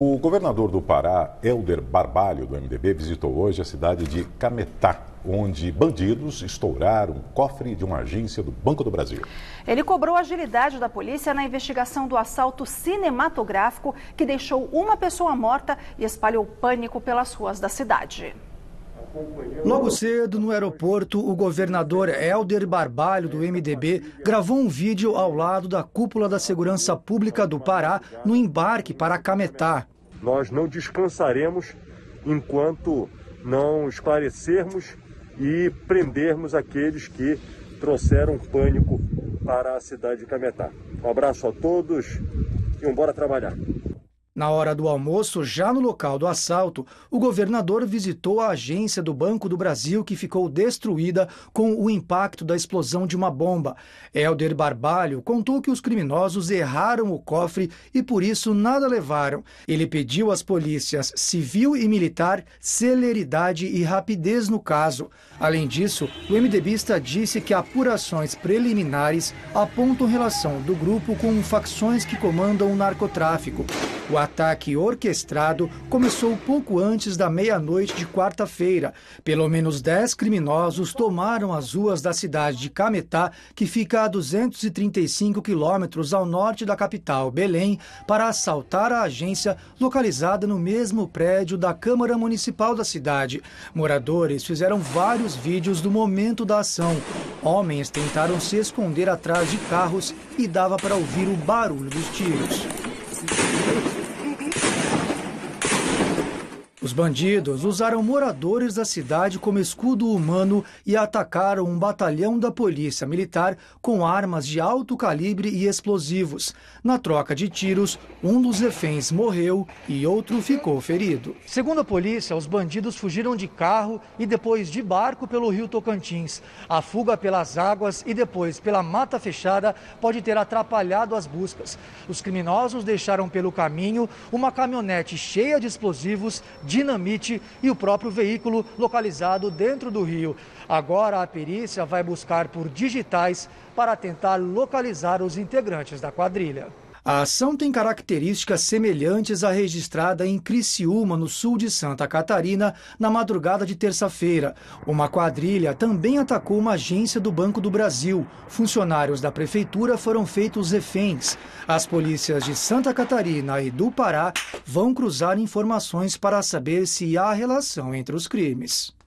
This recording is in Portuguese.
O governador do Pará, Helder Barbalho, do MDB, visitou hoje a cidade de Cametá, onde bandidos estouraram um cofre de uma agência do Banco do Brasil. Ele cobrou agilidade da polícia na investigação do assalto cinematográfico que deixou uma pessoa morta e espalhou pânico pelas ruas da cidade. Logo cedo, no aeroporto, o governador Helder Barbalho, do MDB, gravou um vídeo ao lado da cúpula da Segurança Pública do Pará no embarque para Cametá. Nós não descansaremos enquanto não esclarecermos e prendermos aqueles que trouxeram pânico para a cidade de Cametá. Um abraço a todos e vamos embora trabalhar. Na hora do almoço, já no local do assalto, o governador visitou a agência do Banco do Brasil que ficou destruída com o impacto da explosão de uma bomba. Helder Barbalho contou que os criminosos erraram o cofre e por isso nada levaram. Ele pediu às polícias civil e militar celeridade e rapidez no caso. Além disso, o MDBista disse que apurações preliminares apontam relação do grupo com facções que comandam o narcotráfico. O ataque orquestrado começou pouco antes da meia-noite de quarta-feira. Pelo menos 10 criminosos tomaram as ruas da cidade de Cametá, que fica a 235 quilômetros ao norte da capital, Belém, para assaltar a agência localizada no mesmo prédio da Câmara Municipal da cidade. Moradores fizeram vários vídeos do momento da ação. Homens tentaram se esconder atrás de carros e dava para ouvir o barulho dos tiros. Os bandidos usaram moradores da cidade como escudo humano e atacaram um batalhão da polícia militar com armas de alto calibre e explosivos. Na troca de tiros, um dos reféns morreu e outro ficou ferido. Segundo a polícia, os bandidos fugiram de carro e depois de barco pelo rio Tocantins. A fuga pelas águas e depois pela mata fechada pode ter atrapalhado as buscas. Os criminosos deixaram pelo caminho uma caminhonete cheia de explosivos dinamite e o próprio veículo localizado dentro do rio. Agora a perícia vai buscar por digitais para tentar localizar os integrantes da quadrilha. A ação tem características semelhantes à registrada em Criciúma, no sul de Santa Catarina, na madrugada de terça-feira. Uma quadrilha também atacou uma agência do Banco do Brasil. Funcionários da prefeitura foram feitos reféns. As polícias de Santa Catarina e do Pará vão cruzar informações para saber se há relação entre os crimes.